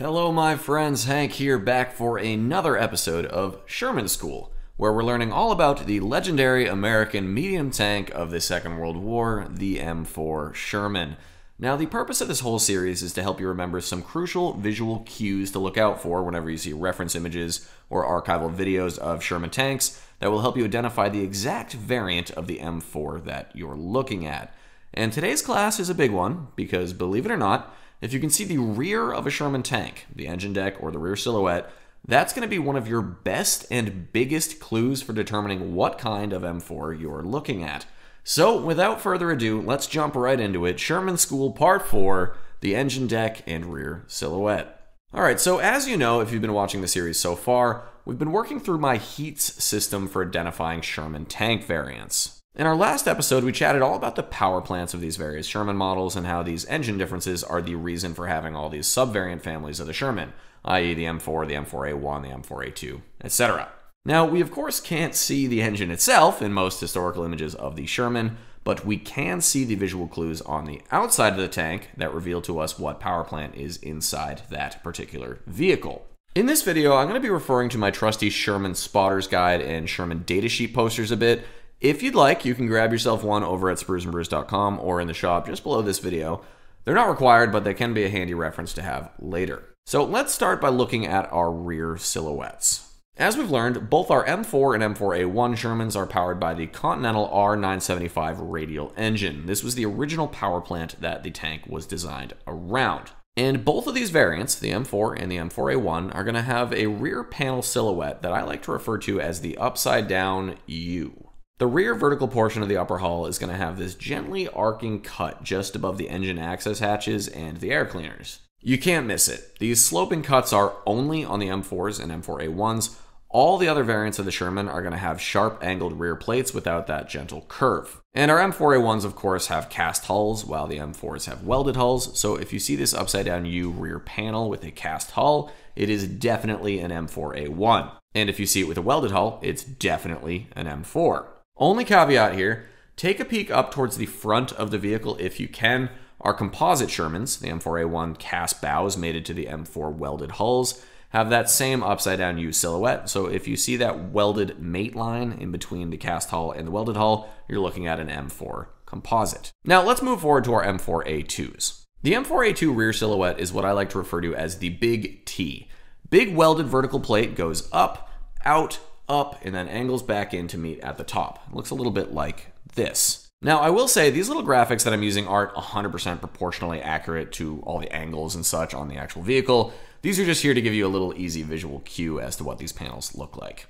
Hello, my friends. Hank here, back for another episode of Sherman School, where we're learning all about the legendary American medium tank of the Second World War, the M4 Sherman. Now, the purpose of this whole series is to help you remember some crucial visual cues to look out for whenever you see reference images or archival videos of Sherman tanks that will help you identify the exact variant of the M4 that you're looking at. And today's class is a big one because, believe it or not, if you can see the rear of a Sherman tank, the engine deck or the rear silhouette, that's going to be one of your best and biggest clues for determining what kind of M4 you're looking at. So, without further ado, let's jump right into it. Sherman School Part 4 The Engine Deck and Rear Silhouette. Alright, so as you know, if you've been watching the series so far, we've been working through my HEATS system for identifying Sherman tank variants. In our last episode, we chatted all about the power plants of these various Sherman models and how these engine differences are the reason for having all these subvariant families of the Sherman, i.e., the M4, the M4A1, the M4A2, etc. Now, we of course can't see the engine itself in most historical images of the Sherman, but we can see the visual clues on the outside of the tank that reveal to us what power plant is inside that particular vehicle. In this video, I'm going to be referring to my trusty Sherman Spotters Guide and Sherman datasheet posters a bit, if you'd like, you can grab yourself one over at spruesnbrews.com or in the shop just below this video. They're not required, but they can be a handy reference to have later. So let's start by looking at our rear silhouettes. As we've learned, both our M4 and M4A1 Shermans are powered by the Continental R975 radial engine. This was the original power plant that the tank was designed around. And both of these variants, the M4 and the M4A1, are going to have a rear panel silhouette that I like to refer to as the upside down U. The rear vertical portion of the upper hull is going to have this gently arcing cut just above the engine access hatches and the air cleaners. You can't miss it. These sloping cuts are only on the M4s and M4A1s. All the other variants of the Sherman are going to have sharp angled rear plates without that gentle curve. And our M4A1s, of course, have cast hulls, while the M4s have welded hulls. So if you see this upside down U rear panel with a cast hull, it is definitely an M4A1. And if you see it with a welded hull, it's definitely an M4. Only caveat here take a peek up towards the front of the vehicle if you can. Our composite Shermans, the M4A1 cast bows mated to the M4 welded hulls, have that same upside down U silhouette. So if you see that welded mate line in between the cast hull and the welded hull, you're looking at an M4 composite. Now let's move forward to our M4A2s. The M4A2 rear silhouette is what I like to refer to as the big T. Big welded vertical plate goes up, out, up, and then angles back in to meet at the top. It looks a little bit like this. Now, I will say these little graphics that I'm using aren't 100% proportionally accurate to all the angles and such on the actual vehicle. These are just here to give you a little easy visual cue as to what these panels look like.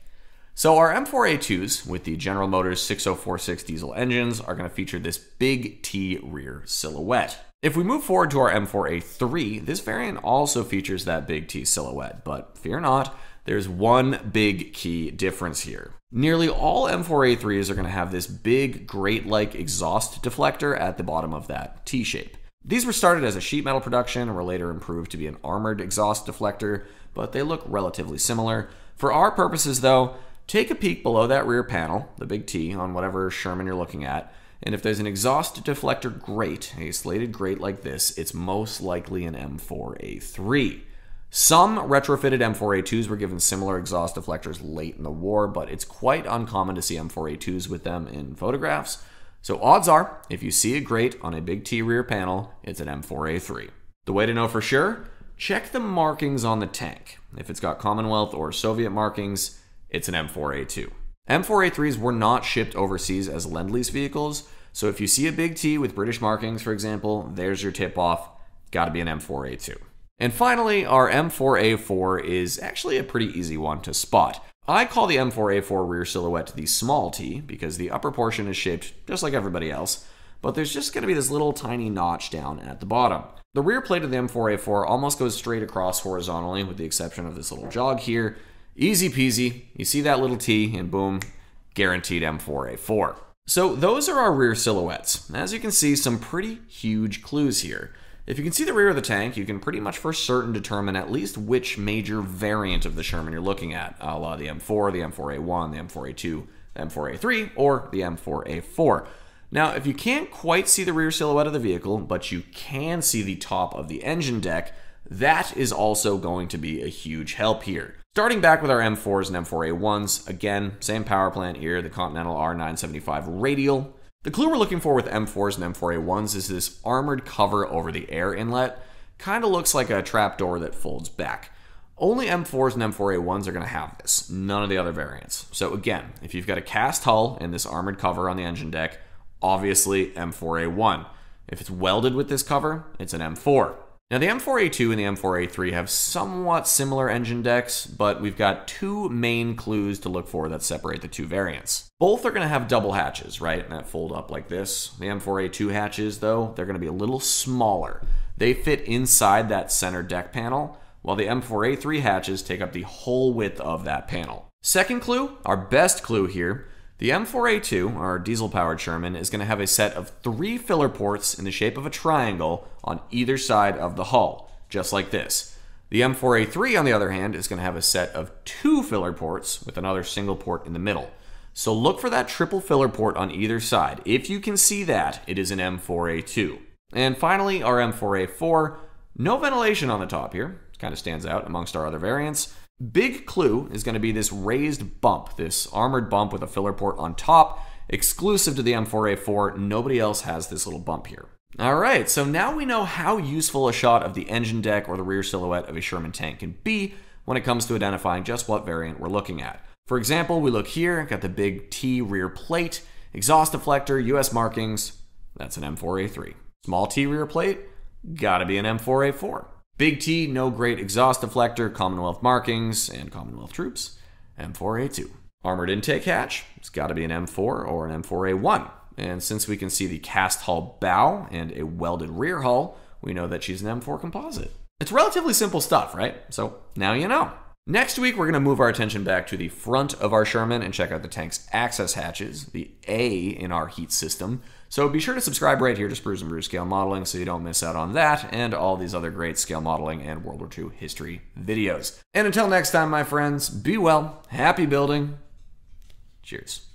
So our M4A2s with the General Motors 6046 diesel engines are going to feature this big T rear silhouette. If we move forward to our M4A3, this variant also features that big T silhouette, but fear not, there's one big key difference here. Nearly all M4A3s are going to have this big grate like exhaust deflector at the bottom of that T shape. These were started as a sheet metal production and were later improved to be an armored exhaust deflector, but they look relatively similar. For our purposes, though, take a peek below that rear panel, the big T, on whatever Sherman you're looking at, and if there's an exhaust deflector grate, a slated grate like this, it's most likely an M4A3. Some retrofitted M4A2s were given similar exhaust deflectors late in the war, but it's quite uncommon to see M4A2s with them in photographs. So odds are, if you see a grate on a big T rear panel, it's an M4A3. The way to know for sure? Check the markings on the tank. If it's got Commonwealth or Soviet markings, it's an M4A2. M4A3s were not shipped overseas as Lend-Lease vehicles, so if you see a big T with British markings, for example, there's your tip off. Got to be an M4A2. And finally, our M4A4 is actually a pretty easy one to spot. I call the M4A4 rear silhouette the small t because the upper portion is shaped just like everybody else, but there's just going to be this little tiny notch down at the bottom. The rear plate of the M4A4 almost goes straight across horizontally with the exception of this little jog here. Easy peasy. You see that little T and boom, guaranteed M4A4. So those are our rear silhouettes. As you can see, some pretty huge clues here. If you can see the rear of the tank, you can pretty much for certain determine at least which major variant of the Sherman you're looking at, a la the M4, the M4A1, the M4A2, the M4A3, or the M4A4. Now, if you can't quite see the rear silhouette of the vehicle, but you can see the top of the engine deck, that is also going to be a huge help here. Starting back with our M4s and M4A1s, again, same power plant here, the Continental R975 Radial. The clue we're looking for with M4s and M4A1s is this armored cover over the air inlet. Kind of looks like a trapdoor that folds back. Only M4s and M4A1s are going to have this, none of the other variants. So again, if you've got a cast hull and this armored cover on the engine deck, obviously M4A1. If it's welded with this cover, it's an M4. Now, the M4A2 and the M4A3 have somewhat similar engine decks, but we've got two main clues to look for that separate the two variants. Both are going to have double hatches, right? That fold up like this. The M4A2 hatches, though, they're going to be a little smaller. They fit inside that center deck panel, while the M4A3 hatches take up the whole width of that panel. Second clue, our best clue here the M4A2, our diesel powered Sherman, is going to have a set of three filler ports in the shape of a triangle on either side of the hull, just like this. The M4A3, on the other hand, is going to have a set of two filler ports with another single port in the middle. So look for that triple filler port on either side. If you can see that, it is an M4A2. And finally, our M4A4, no ventilation on the top here. Kind of stands out amongst our other variants. Big clue is going to be this raised bump, this armored bump with a filler port on top, exclusive to the M4A4. Nobody else has this little bump here. All right, so now we know how useful a shot of the engine deck or the rear silhouette of a Sherman tank can be when it comes to identifying just what variant we're looking at. For example, we look here, got the big T rear plate, exhaust deflector, US markings, that's an M4A3. Small T rear plate, gotta be an M4A4. Big T, no grate exhaust deflector, Commonwealth markings, and Commonwealth troops. M4A2. Armored intake hatch, it's got to be an M4 or an M4A1. And since we can see the cast hull bow and a welded rear hull, we know that she's an M4 composite. It's relatively simple stuff, right? So now you know. Next week, we're going to move our attention back to the front of our Sherman and check out the tank's access hatches, the A in our HEATS system, so be sure to subscribe right here to Sprues and Brews Scale Modeling so you don't miss out on that and all these other great scale modeling and World War II history videos. And until next time, my friends, be well, happy building. Cheers.